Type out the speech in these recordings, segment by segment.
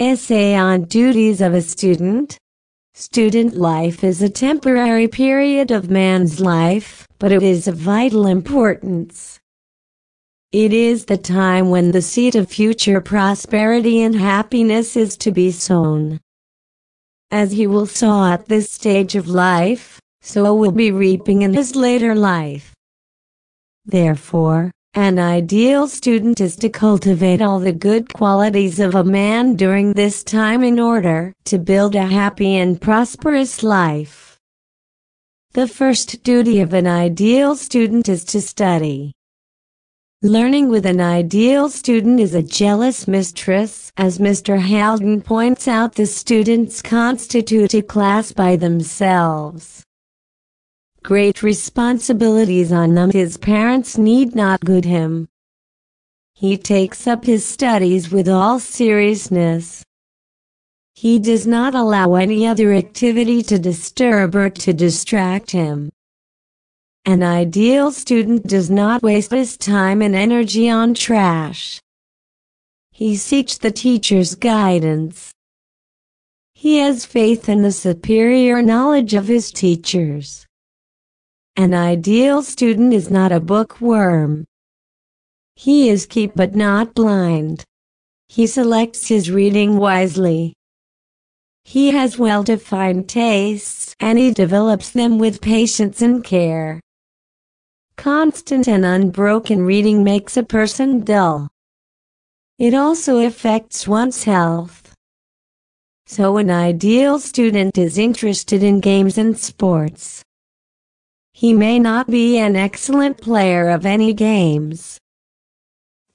Essay on Duties of a Student Student life is a temporary period of man's life, but it is of vital importance. It is the time when the seed of future prosperity and happiness is to be sown. As he will sow at this stage of life, so will be reaping in his later life. Therefore, an ideal student is to cultivate all the good qualities of a man during this time in order to build a happy and prosperous life. The first duty of an ideal student is to study. Learning with an ideal student is a jealous mistress. As Mr. Haldane points out the students constitute a class by themselves great responsibilities on them his parents need not good him. He takes up his studies with all seriousness. He does not allow any other activity to disturb or to distract him. An ideal student does not waste his time and energy on trash. He seeks the teacher's guidance. He has faith in the superior knowledge of his teachers. An ideal student is not a bookworm. He is keep but not blind. He selects his reading wisely. He has well-defined tastes and he develops them with patience and care. Constant and unbroken reading makes a person dull. It also affects one's health. So an ideal student is interested in games and sports. He may not be an excellent player of any games,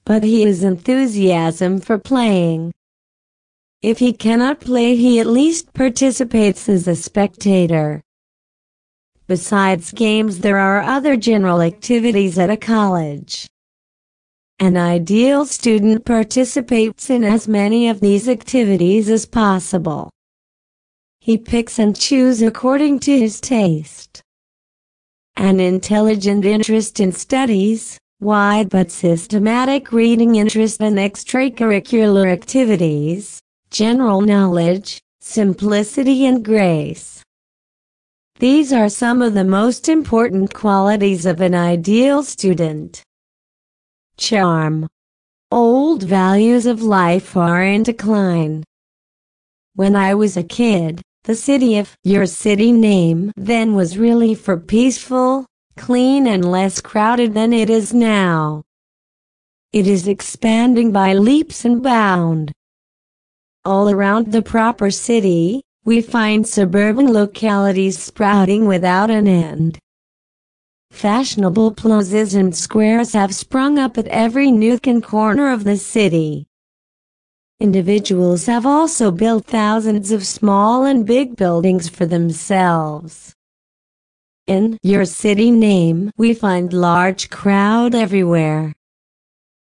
but he has enthusiasm for playing. If he cannot play he at least participates as a spectator. Besides games there are other general activities at a college. An ideal student participates in as many of these activities as possible. He picks and chooses according to his taste an intelligent interest in studies, wide but systematic reading interest in extracurricular activities, general knowledge, simplicity and grace. These are some of the most important qualities of an ideal student. Charm. Old values of life are in decline. When I was a kid, the city of your city name then was really for peaceful, clean and less crowded than it is now. It is expanding by leaps and bounds. All around the proper city, we find suburban localities sprouting without an end. Fashionable plazas and squares have sprung up at every nook and corner of the city. Individuals have also built thousands of small and big buildings for themselves. In your city name, we find large crowd everywhere.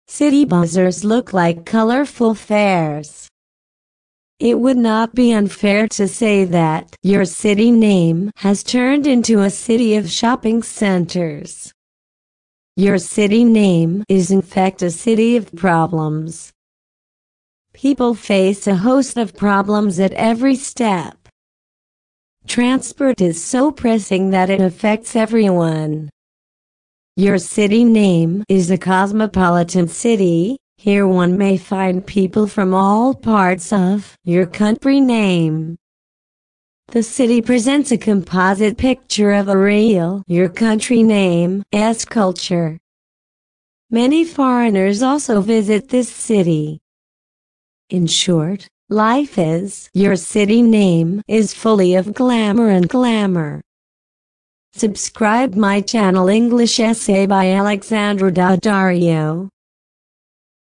City buzzers look like colorful fairs. It would not be unfair to say that your city name has turned into a city of shopping centers. Your city name is in fact a city of problems. People face a host of problems at every step. Transport is so pressing that it affects everyone. Your city name is a cosmopolitan city. Here one may find people from all parts of your country name. The city presents a composite picture of a real your country name s culture. Many foreigners also visit this city. In short, life is your city name is fully of glamour and glamour. Subscribe my channel English Essay by Alexandra Daddario.